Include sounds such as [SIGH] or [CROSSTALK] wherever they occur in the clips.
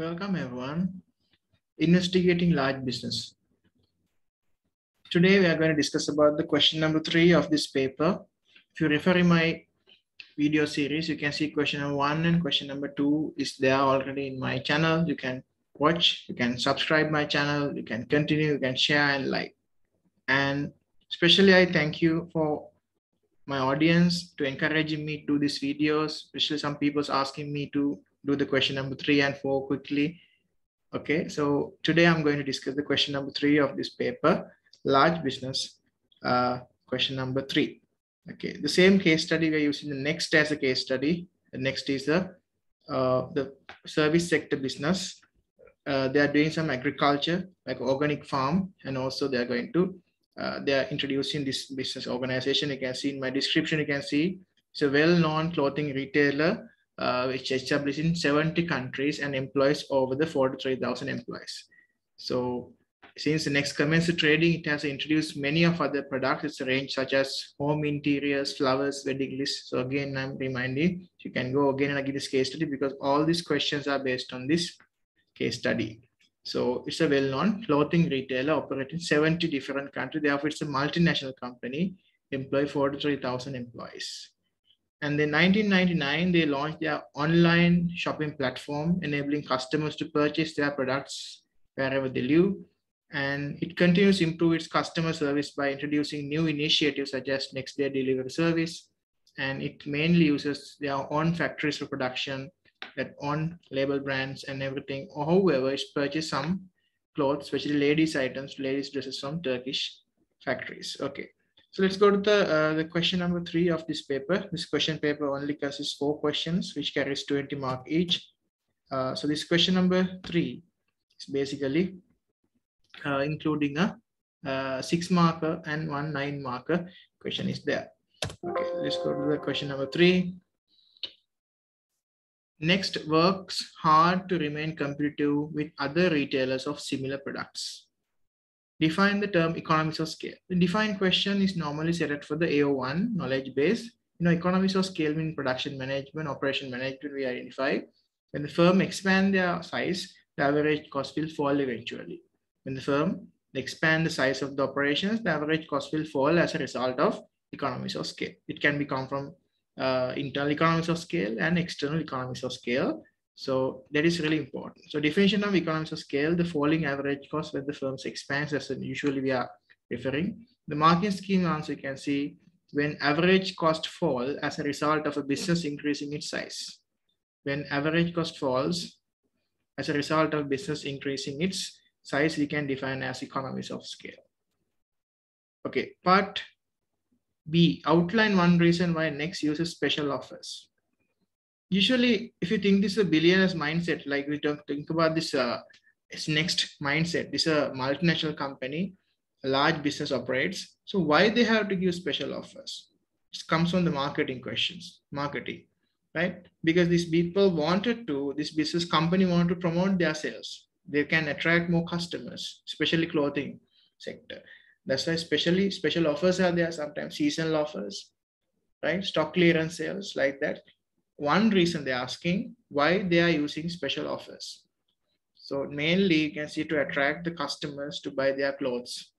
Welcome everyone. Investigating large business. Today we are going to discuss about the question number three of this paper. If you refer in my video series, you can see question number one and question number two is there already in my channel. You can watch, you can subscribe my channel, you can continue, you can share and like. And especially I thank you for my audience to encouraging me to do these videos, especially some people's asking me to do the question number three and four quickly. Okay, so today I'm going to discuss the question number three of this paper, large business, uh, question number three. Okay, the same case study we're using the next as a case study. The next is the, uh, the service sector business. Uh, they are doing some agriculture, like organic farm, and also they are going to, uh, they are introducing this business organization. You can see in my description, you can see it's a well-known clothing retailer uh, which established in 70 countries and employs over the 43,000 employees. So since the next commenced trading, it has introduced many of other products. It's a range such as home interiors, flowers, wedding lists. So again, I'm reminding you can go again and again this case study because all these questions are based on this case study. So it's a well-known clothing retailer operating 70 different countries. Therefore, it's a multinational company, employ 43,000 employees. And in 1999, they launched their online shopping platform, enabling customers to purchase their products wherever they live. And it continues to improve its customer service by introducing new initiatives such as next day delivery service. And it mainly uses their own factories for production, that own label brands and everything. Or however, it's purchased some clothes, especially ladies items, ladies dresses from Turkish factories. Okay. So let's go to the, uh, the question number three of this paper. This question paper only consists four questions, which carries 20 mark each. Uh, so this question number three is basically uh, including a uh, six marker and one nine marker question is there. Okay, let's go to the question number three. Next works hard to remain competitive with other retailers of similar products. Define the term economies of scale. The defined question is normally set up for the AO1 knowledge base. You know, economies of scale mean production management, operation management, we identify. When the firm expand their size, the average cost will fall eventually. When the firm expand the size of the operations, the average cost will fall as a result of economies of scale. It can be come from uh, internal economies of scale and external economies of scale. So that is really important. So definition of economies of scale, the falling average cost when the firms expands as usually we are referring. The marking scheme answer you can see when average cost fall as a result of a business increasing its size. When average cost falls as a result of business increasing its size, we can define as economies of scale. Okay, part B, outline one reason why Next uses special offers usually if you think this is a billionaires mindset like we don't think about this uh, it's next mindset this is a multinational company a large business operates. So why they have to give special offers? It comes from the marketing questions marketing right? Because these people wanted to this business company want to promote their sales. They can attract more customers especially clothing sector. That's why especially special offers are there sometimes seasonal offers right? Stock clearance sales like that one reason they're asking why they are using special offers. So mainly you can see to attract the customers to buy their clothes,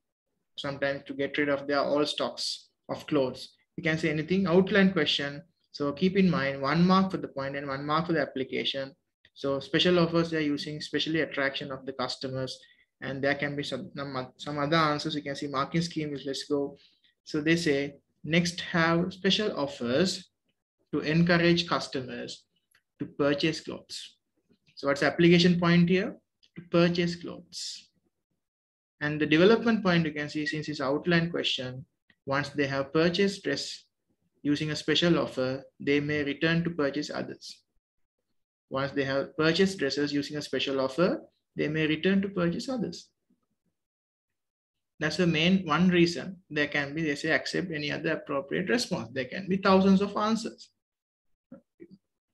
sometimes to get rid of their all stocks of clothes. You can say anything outline question. So keep in mind one mark for the point and one mark for the application. So special offers they're using especially attraction of the customers and there can be some, some other answers. You can see marking scheme is let's go. So they say next have special offers to encourage customers to purchase clothes. So what's application point here? To purchase clothes. And the development point you can see since it's outline question, once they have purchased dress using a special offer, they may return to purchase others. Once they have purchased dresses using a special offer, they may return to purchase others. That's the main one reason there can be, they say, accept any other appropriate response. There can be thousands of answers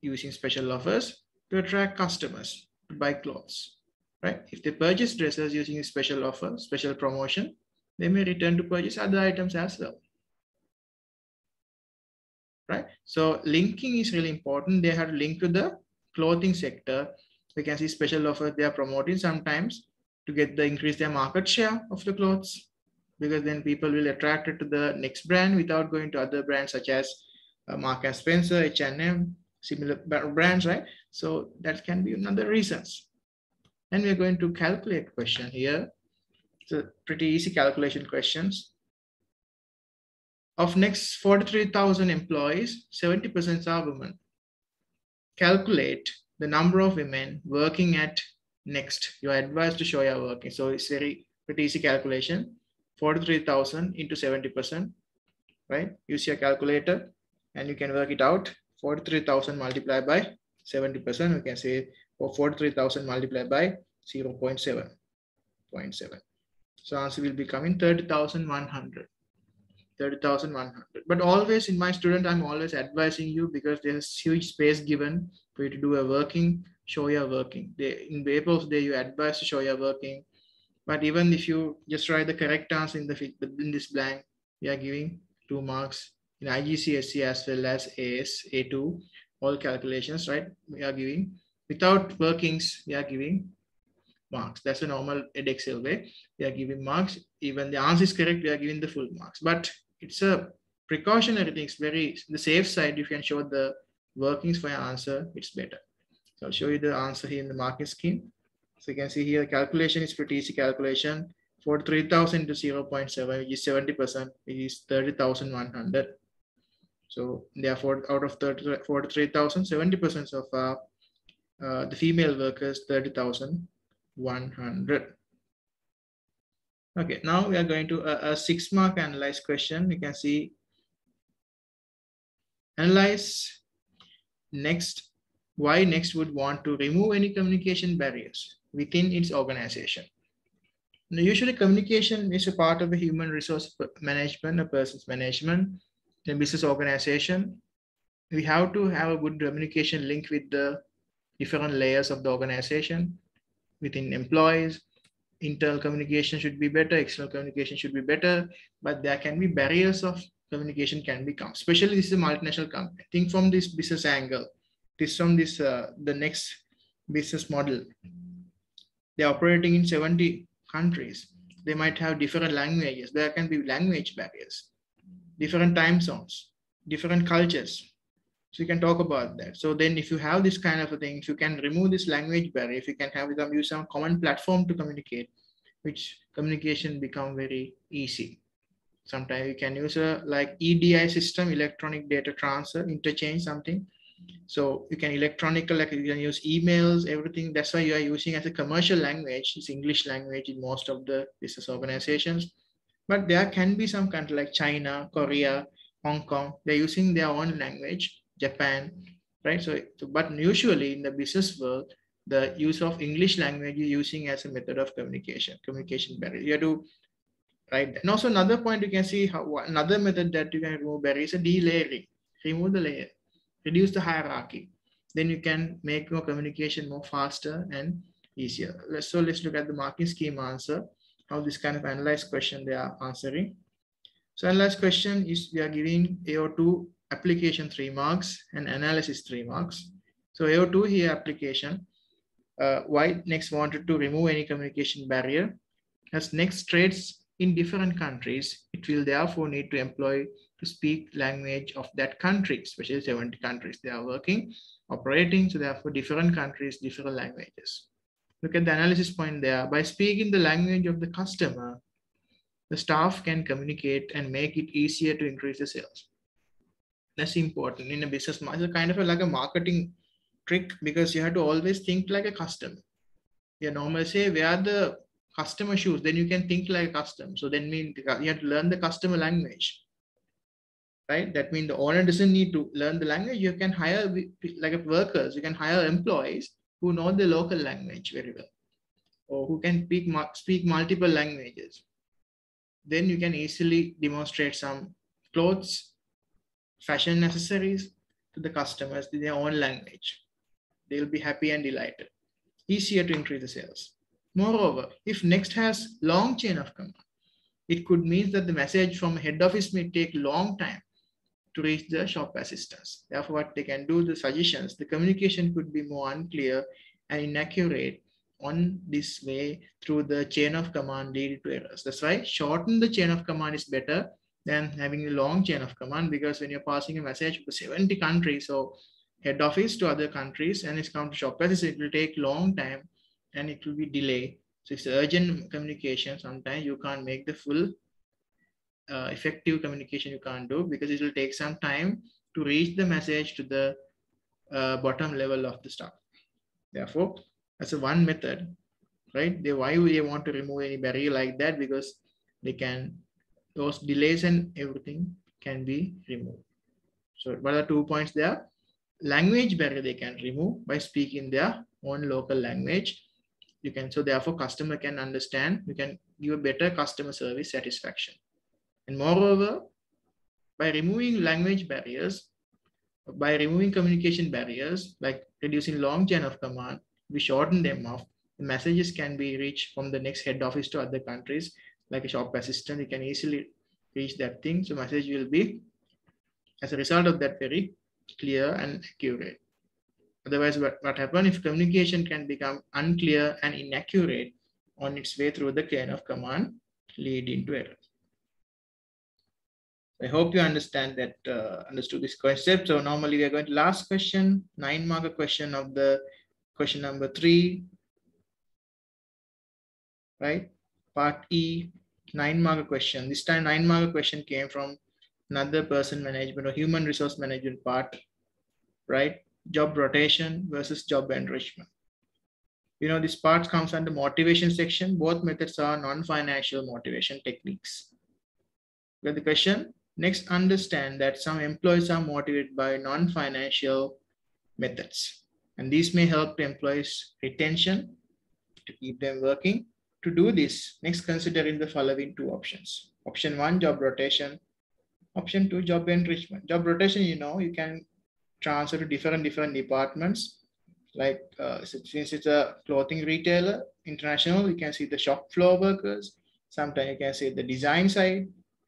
using special offers to attract customers to buy clothes, right? If they purchase dresses using a special offer, special promotion, they may return to purchase other items as well, right? So linking is really important. They have linked to the clothing sector We can see special offer they are promoting sometimes to get the increase their market share of the clothes because then people will attracted to the next brand without going to other brands such as uh, Mark and Spencer, H&M, similar brands, right? So that can be another reasons. And we're going to calculate question here. So pretty easy calculation questions. Of next 43,000 employees, 70% are women. Calculate the number of women working at next. You're advised to show your working. So it's very pretty easy calculation. 43,000 into 70%, right? Use your calculator and you can work it out. 43,000 multiplied by 70%, we can say for 43,000 multiplied by 0 0.7, 0.7. So answer will be coming 30,100. 30,100. But always in my student, I'm always advising you because there's huge space given for you to do a working, show your working. They, in papers, they you advise to show your working. But even if you just write the correct answer in the in this blank, we are giving two marks in IGCSE as well as AS, A2, all calculations, right? We are giving without workings, we are giving marks. That's a normal Edexcel way. We are giving marks. Even the answer is correct, we are giving the full marks. But it's a precautionary thing. It's very the safe side. You can show the workings for your answer, it's better. So I'll show you the answer here in the marking scheme. So you can see here calculation is pretty easy calculation. For 3000 to 0 0.7, which is 70%, which is 30,100. So therefore, out of 43,000, 70% of uh, uh, the female workers, 30,100. Okay, now we are going to a, a six mark analyze question. You can see analyze next, why next would want to remove any communication barriers within its organization. Now, usually communication is a part of the human resource management, a person's management, the business organization. We have to have a good communication link with the different layers of the organization within employees, internal communication should be better, external communication should be better, but there can be barriers of communication can become, especially this is a multinational company. Think from this business angle, this from this, uh, the next business model. They're operating in 70 countries. They might have different languages. There can be language barriers, different time zones, different cultures. So you can talk about that. So then if you have this kind of a thing, if you can remove this language barrier, if you can have them use some common platform to communicate, which communication become very easy. Sometimes you can use a like EDI system, electronic data transfer, interchange something. So you can electronic, like you can use emails, everything. That's why you are using as a commercial language. It's English language in most of the business organizations. But there can be some country like China, Korea, Hong Kong. They're using their own language Japan, right? So, but usually in the business world, the use of English language you're using as a method of communication, communication barrier. You have to right? And also another point you can see how another method that you can remove barriers is a delayering. Remove the layer, reduce the hierarchy. Then you can make your communication more faster and easier. So let's look at the marking scheme answer, how this kind of analyzed question they are answering. So analyzed question is we are giving AO2 application three marks and analysis three marks. So AO2 here application, uh, why next wanted to remove any communication barrier. As next trades in different countries, it will therefore need to employ to speak language of that country, especially 70 countries they are working, operating. So therefore different countries, different languages. Look at the analysis point there. By speaking the language of the customer, the staff can communicate and make it easier to increase the sales. That's important in a business it's kind of a, like a marketing trick because you have to always think like a customer. You normally say where are the customer shoes then you can think like a customer. So then mean you have to learn the customer language right? That means the owner doesn't need to learn the language. You can hire like workers you can hire employees who know the local language very well or who can speak speak multiple languages then you can easily demonstrate some clothes fashion accessories to the customers in their own language. They'll be happy and delighted. Easier to increase the sales. Moreover, if Next has long chain of command, it could mean that the message from head office may take long time to reach the shop assistants. Therefore, what they can do, the suggestions, the communication could be more unclear and inaccurate on this way through the chain of command leading to errors. That's why shorten the chain of command is better than having a long chain of command because when you're passing a message to 70 countries, so head office to other countries and it's come to shop assistants, it will take long time and it will be delay. So it's urgent communication. Sometimes you can't make the full uh, effective communication you can't do because it will take some time to reach the message to the uh, bottom level of the staff. Therefore, that's a one method, right? They, why would they want to remove any barrier like that? Because they can, those delays and everything can be removed. So what are two points there? Language barrier they can remove by speaking their own local language. You can, so therefore customer can understand, you can give a better customer service satisfaction. And moreover, by removing language barriers, by removing communication barriers, like reducing long chain of command, we shorten them off. The messages can be reached from the next head office to other countries, like a shop assistant, you can easily reach that thing. So message will be, as a result of that, very clear and accurate. Otherwise, what, what happens if communication can become unclear and inaccurate on its way through the chain of command, leading to error. I hope you understand that, uh, understood this concept. So normally we are going to last question, nine marker question of the question number three, right? Part E, nine marker question. This time nine marker question came from another person management or human resource management part, right? Job rotation versus job enrichment. You know, this part comes under motivation section. Both methods are non-financial motivation techniques. Got the question? Next, understand that some employees are motivated by non-financial methods. And these may help employees retention to keep them working. To do this, next considering the following two options. Option one, job rotation. Option two, job enrichment. Job rotation, you know, you can transfer to different different departments. Like uh, since it's a clothing retailer, international, you can see the shop floor workers. Sometimes you can see the design side,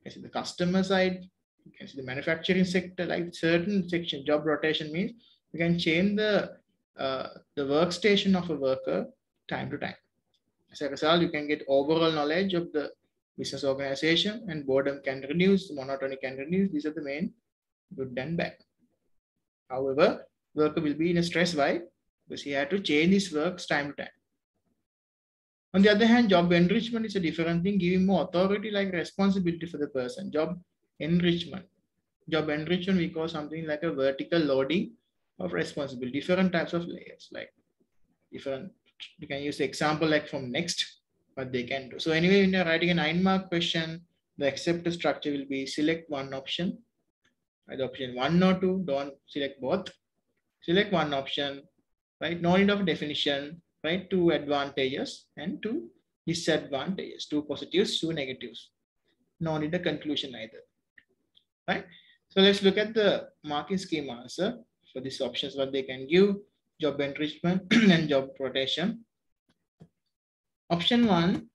can see the customer side, you can see the manufacturing sector, like certain section job rotation means you can change the uh, the workstation of a worker time to time. As a result, you can get overall knowledge of the business organization and boredom can reduce, monotony can reduce. These are the main good and bad. However, worker will be in a stress. Why? Because he had to change his works time to time. On the other hand, job enrichment is a different thing, giving more authority like responsibility for the person. Job enrichment. Job enrichment, we call something like a vertical loading of responsibility, different types of layers, like different, you can use example like from next, what they can do. So anyway, when you're writing a nine mark question, the accepted structure will be select one option, either option one or two, don't select both. Select one option, right? No need of definition, right? Two advantages and two disadvantages, two positives, two negatives. No need a conclusion either, right? So let's look at the marking scheme answer for these options, what they can give, job enrichment [CLEARS THROAT] and job rotation. Option one,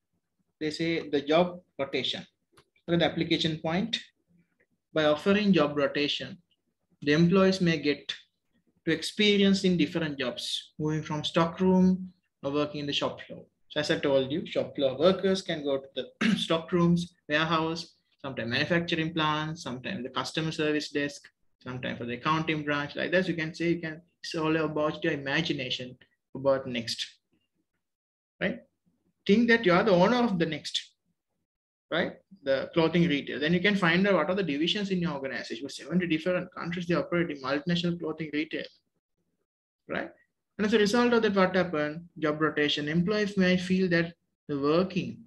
they say the job rotation. Look at the application point. By offering job rotation, the employees may get to experience in different jobs, moving from stockroom or working in the shop floor. So as I told you, shop floor workers can go to the [CLEARS THROAT] stockrooms, warehouse, sometimes manufacturing plants, sometimes the customer service desk, sometimes for the accounting branch. Like that, you can say you can, it's all about your imagination about next, right? Think that you are the owner of the next, right? The clothing retail. Then you can find out what are the divisions in your organization. With 70 different countries they operate in multinational clothing retail, right? And as a result of that, what happened? Job rotation. Employees may feel that the working,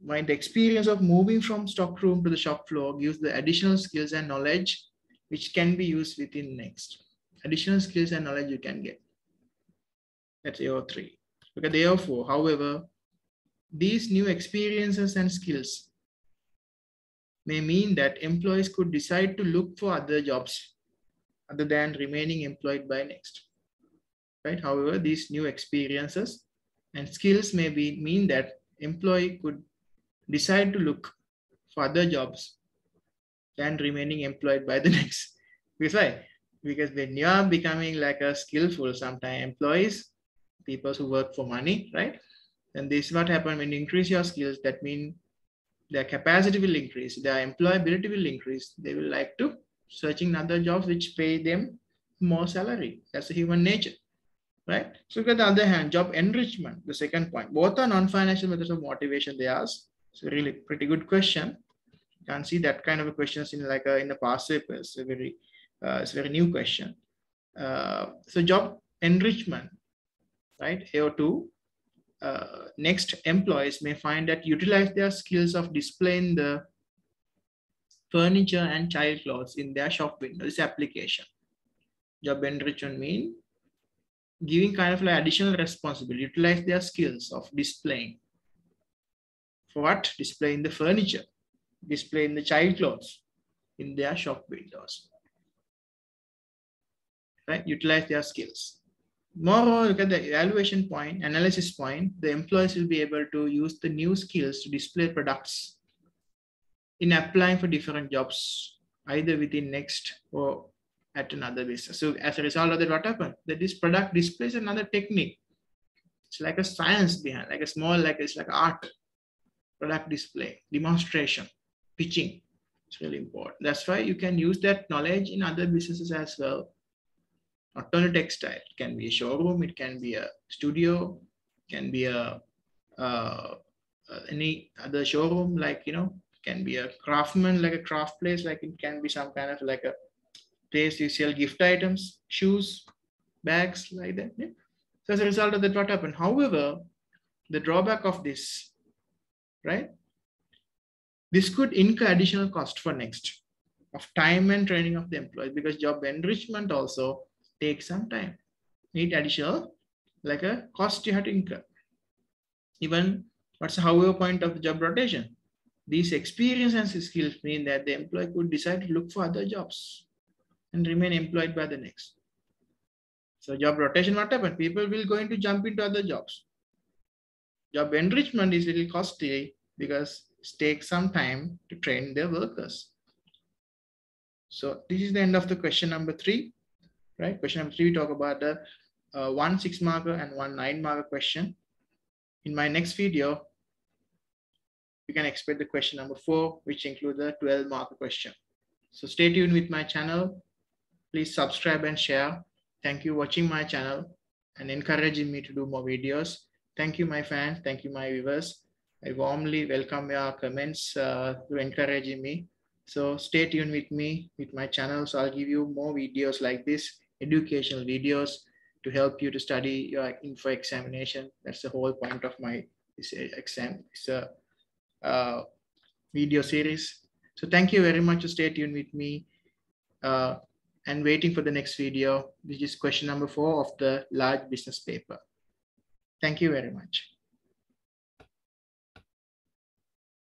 when the experience of moving from stock room to the shop floor gives the additional skills and knowledge which can be used within next. Additional skills and knowledge you can get. That's AO3. Look at AO4. However, these new experiences and skills may mean that employees could decide to look for other jobs other than remaining employed by next right? However, these new experiences and skills may be mean that employee could decide to look for other jobs than remaining employed by the [LAUGHS] next. Because why? Because when you are becoming like a skillful, sometimes employees people who work for money, right? And this is what happens when you increase your skills. That means their capacity will increase, their employability will increase. They will like to searching other jobs which pay them more salary. That's a human nature, right? So on the other hand, job enrichment, the second point. Both are non-financial methods of motivation they ask. It's really pretty good question. You can see that kind of a questions in like a, in the past papers. A very, uh, it's a very new question. Uh, so job enrichment, right? AO2 uh, next employees may find that utilize their skills of displaying the furniture and child clothes in their shop windows application. Job enrichment mean giving kind of like additional responsibility, utilize their skills of displaying. For what? Displaying the furniture, displaying the child clothes in their shop windows. Right? Utilize their skills. Moreover, look at the evaluation point, analysis point, the employees will be able to use the new skills to display products in applying for different jobs, either within next or at another business. So as a result of that, what happened? That this product displays another technique. It's like a science behind, like a small, like it's like art, product display, demonstration, pitching. It's really important. That's why you can use that knowledge in other businesses as well not only textile. It can be a showroom, it can be a studio, can be a uh, uh, any other showroom, like you know, can be a craftsman, like a craft place, like it can be some kind of like a place you sell gift items, shoes, bags, like that. Yeah? So as a result of that, what happened? However, the drawback of this, right? This could incur additional cost for next of time and training of the employees because job enrichment also take some time. Need additional, like a cost you have to incur. Even what's the however point of the job rotation? These experience and skills mean that the employee could decide to look for other jobs and remain employed by the next. So job rotation, what happened? People will going to jump into other jobs. Job enrichment is little costly because it takes some time to train their workers. So this is the end of the question number three right? Question number three, we talk about the uh, one six marker and one nine marker question. In my next video, you can expect the question number four, which includes the 12 marker question. So stay tuned with my channel. Please subscribe and share. Thank you watching my channel and encouraging me to do more videos. Thank you, my fans. Thank you, my viewers. I warmly welcome your comments uh, to encouraging me. So stay tuned with me, with my channel. So I'll give you more videos like this educational videos to help you to study your info examination. That's the whole point of my this exam. It's a uh, video series. So thank you very much to stay tuned with me uh, and waiting for the next video, which is question number four of the large business paper. Thank you very much.